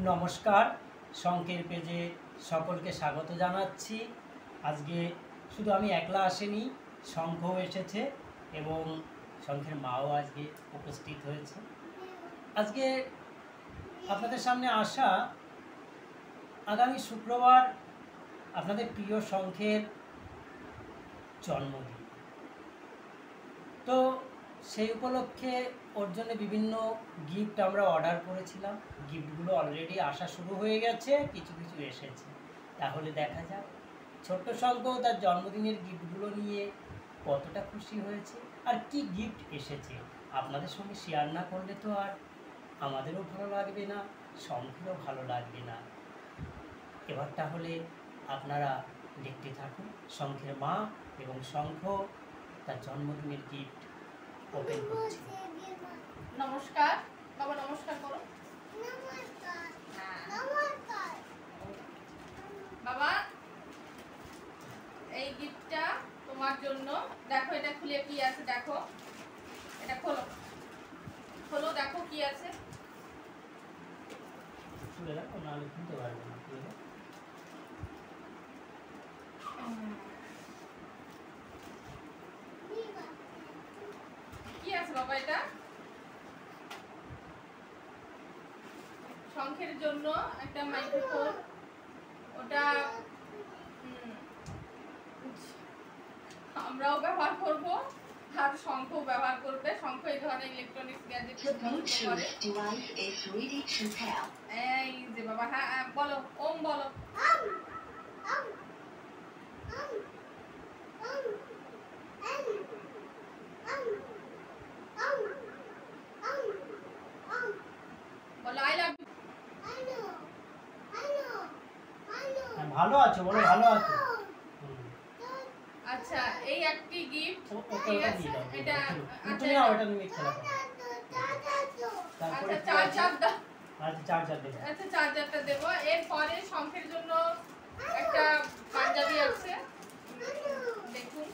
নমস্কার শঙ্কের পেজে সকলকে স্বাগত জানাচ্ছি। আজকে শুধু আমি একলা আসেনি শঙ্খও এসেছে এবং শঙ্খের মাও আজকে উপস্থিত হয়েছে। আজকে আপনাদের সামনে আসা আগামী শুক্রবার আপনাদের প্রিয় শঙ্খের জন্মদিন। তো সেই উপলক্ষে ওর জন্য বিভিন্ন গিফট আমরা অর্ডার করেছিলাম। গিফটগুলো অলরেডি আসা শুরু হয়ে গেছে, কিছু কিছু এসেছে। তাহলে দেখা যাক। ছোট্ট শঙ্খ তার জন্মদিনের গিফটগুলো নিয়ে কতটা খুশি হয়েছে আর কি গিফট এসেছে আপনাদের সঙ্গে শেয়ার না করলে তো আর আমাদেরও ভালো লাগবে না শঙ্খেরও ভালো লাগবে না। এবার তাহলে আপনারা দেখতে থাকুন শঙ্খের মা এবং শঙ্খ তার জন্মদিনের গিফট ওপেন করছে নমস্কার। বাবা নমস্কার করো। হ্যাঁ। বাবা এই গিফটটা তোমার জন্য। দেখো এটা খুলে কি আছে দেখো। এটা খোলো। খোলো দেখো কি আছে। তুলে রাখো নাহলে খুলতে পারবে না তুলে রাখো। কি আছে বাবা এটা? শঙ্খের জন্য একটা মাইক্রোফোন ওটা আমরাও ব্যবহার করব। আর শঙ্খ ব্যবহার করবে। শঙ্খ এই ধরনের ইলেকট্রনিক্স গ্যাজেট. এই যে বাবা হ্যাঁ হ্যাঁ, বলো ওম বলো। বলো ভালো আছো বলো ভালো আছো। আচ্ছা এই একটি গিফট ঠিক আছে? এটা। আচ্ছা তুমি নাও এটা তুমি খেলা করো। তারপরে আচ্ছা? চার্জার দাও। আচ্ছা চার্জার দেবো। আচ্ছা চার্জারটা দেবো। এরপরে শঙ্খের জন্য একটা পাঞ্জাবি আছে। দেখুন।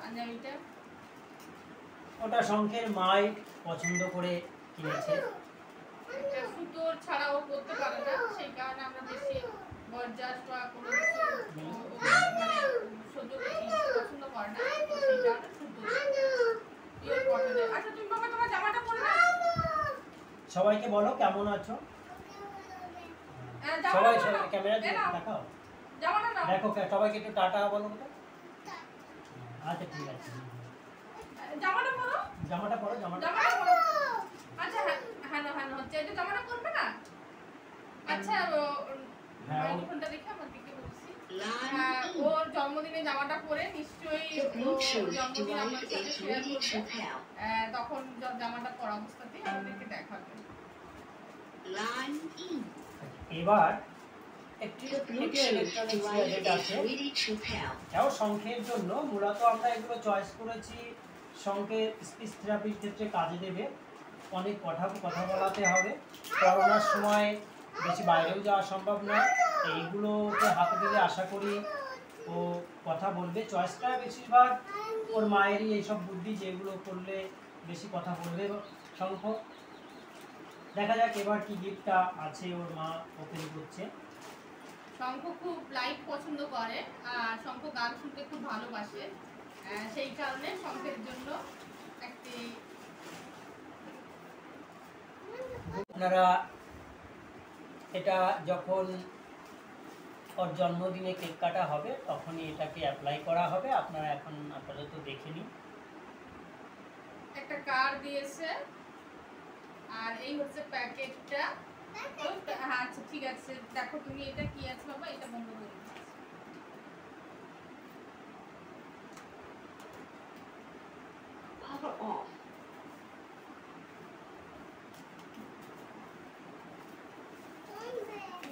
পাঞ্জাবিটা। ওটা শঙ্খের মাই পছন্দ করে কিনেছে। সুতোর ছাড়াও করতে পারে না সেই কারণে আমরা বেশি গরজাস বা কোনো কিছু ও- ও সহ্য পছন্দ করে না। সেই কারণে পিওর কটনের আচ্ছা তুমি বাবা তোমার জামাটা পরে নাও। সবাইকে বলো কেমন আছো? হ্যাঁ, সবাই সবাই ক্যামেরা দিয়ে দেখাও। দেখো সবাইকে একটু টাটা বলো তো। আচ্ছা ঠিক আছে। জামাটা পরো। জামাটা পরো জামাটা জামাটা পরো আচ্ছা হ্যাঁ হ্যাঁ হ্যাঁ হচ্ছে এটা জামাটা পরবে না আচ্ছা ও- হ্যাঁ, ও- মাইক্রোফোনটা দেখে আমার দিকে বলছি Line হ্যাঁ, in. ওর জন্মদিনে জামাটা পরে নিশ্চয়ই জন্মদিন সাথে শেয়ার করবে। তখন জামাটা পরা অবস্থাতেই আমাদেরকে দেখাবে। এবার একটি ইলেকট্রনিক্স আছে। pair. এও শঙ্খের জন্য। মূলত আমরা এগুলো চয়েস করেছি। শঙ্খের স্পিচ থেরাপির ক্ষেত্রে কাজে দেবে। অনেক কথা কথা বলাতে হবে। করোনার সময় বেশি বাইরেও যাওয়া সম্ভব নয়। এইগুলোকে হাতে দিলে আশা করি ও কথা বলবে চয়েসটা বেশিরভাগ ওর মায়েরই এইসব বুদ্ধি যেগুলো করলে বেশি কথা বলবে শঙ্খ দেখা যাক এবার কি গিফটটা আছে ওর মা ওপেন করছে। শঙ্খ খুব লাইভ পছন্দ করে আর শঙ্খ গান শুনতে খুব ভালোবাসে। সেই কারণে শঙ্খের জন্য একটি আপনারা এটা যখন ওর জন্মদিনে কেক কাটা হবে তখনই এটাকে অ্যাপ্লাই করা হবে। আপনারা এখন আপাতত দেখে নিন। একটা কার দিয়েছে আর এই হচ্ছে প্যাকেটটা হ্যাঁ আচ্ছা ঠিক আছে। দেখো তুমি এটা কি আছে বাবা? এটা বন্ধ করে দিও। Power off.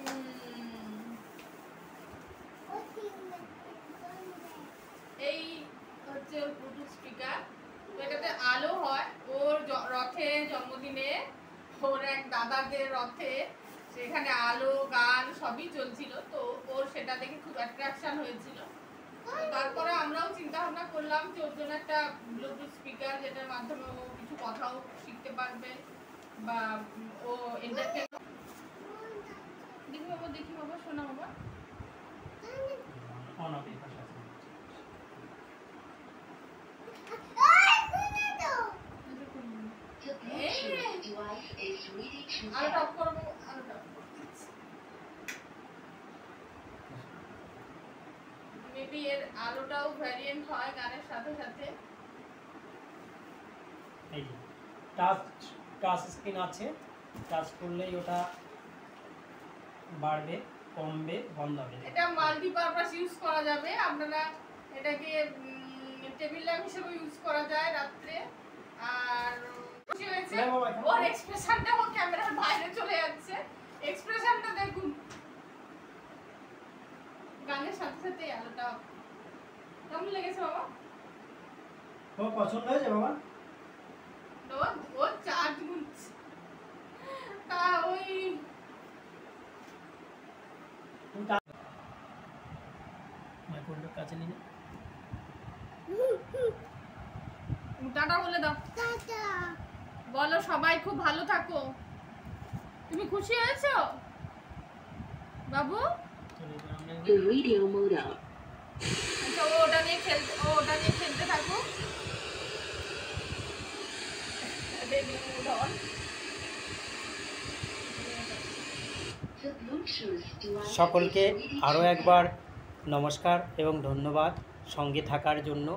উম, এই হচ্ছে ওর ব্লুটুথ স্পিকার তো এটাতে আলো হয় ওর জ- রথে জন্মদিনে ওর এক দাদাদের রথে সেখানে আলো, গান সবই চলছিল। তো ওর সেটা দেখে খুব অ্যাট্রাকশন হয়েছিল। তারপরে আমরাও চিন্তা ভাবনা করলাম যে ওর জন্য একটা ব্লুটুথ স্পিকার যেটার মাধ্যমে ও কিছু কথাও শিখতে পারবে বা ও এন্টারটেন বাবা, দেখি বাবা, শোনা বাবা। মেবি এর আলোটাও ভ্যারিয়েন্ট হয় গানের সাথে সাথে। এই টাচ টাচ স্ক্রিন আছে। টাচ করলেই ওটা বাড়বে কমবে বন্ধ হবে। এটা মাল্টিপারপাস ইউজ করা যাবে। আপনারা এটাকে টেবিল ল্যাম্প হিসেবে ইউজ করা যায় রাত্রে। আর ওর এক্সপ্রেশনটা ও ক্যামেরার বাইরে চলে যাচ্ছে। এক্সপ্রেশনটা দেখুন। গানের সাথে সাথে আলোটা কেমন লেগেছে বাবা? তোমার পছন্দ হয়েছে বাবা? ও ও চার্জ গুনছে তা ওই মাইক্রোফোনটা কাছে নিয়ে টাটা বলে দাও। বলো সবাই খুব ভালো থাকো। তুমি খুশি হয়েছো? বাবু. আচ্ছা ও ওটা নিয়ে খেলতে ও ওটা নিয়ে খেলতে সকলকে আরও একবার নমস্কার এবং ধন্যবাদ সঙ্গে থাকার জন্য।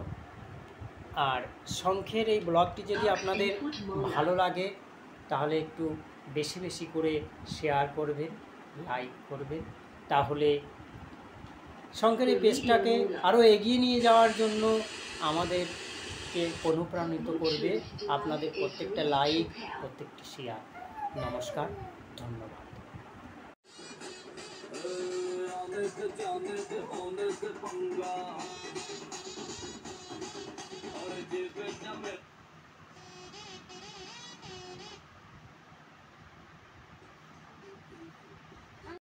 আর শঙ্খের এই ব্লগটি যদি আপনাদের ভালো লাগে, তাহলে একটু বেশি বেশি করে শেয়ার করবেন লাইক করবেন। তাহলে শঙ্খের এই পেজটাকে আরও এগিয়ে নিয়ে যাওয়ার জন্য আমাদেরকে অনুপ্রাণিত করবে আপনাদের প্রত্যেকটা লাইক প্রত্যেকটি শেয়ার নমস্কার, ধন্যবাদ। पंगा give a number.